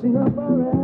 sing